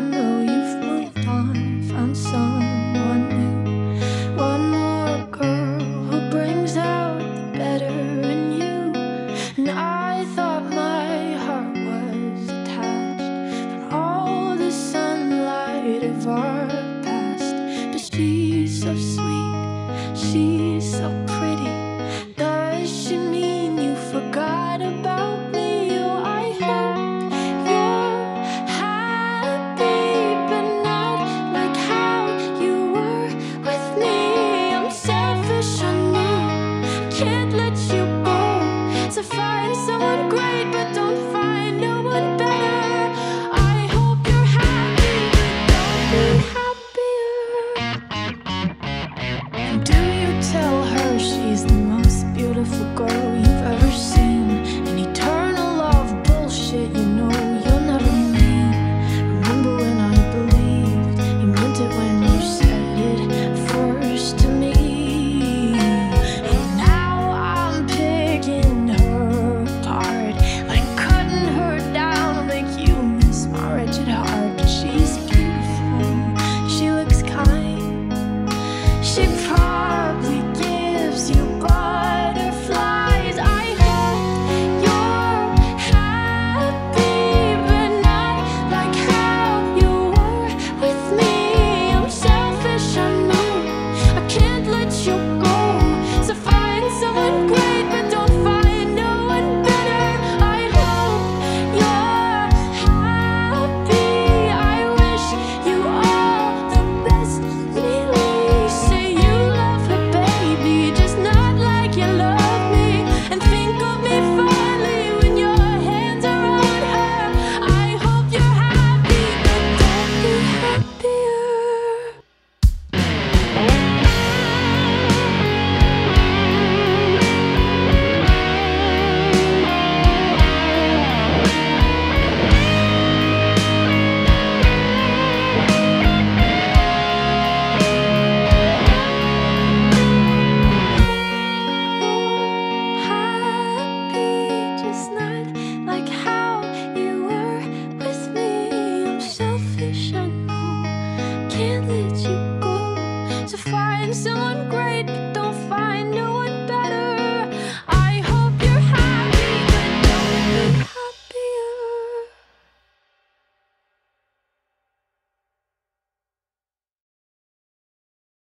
know you've moved on, found someone new. One more girl who brings out the better in you. And I thought my heart was attached all the sunlight of our past, but she. find someone great. ship from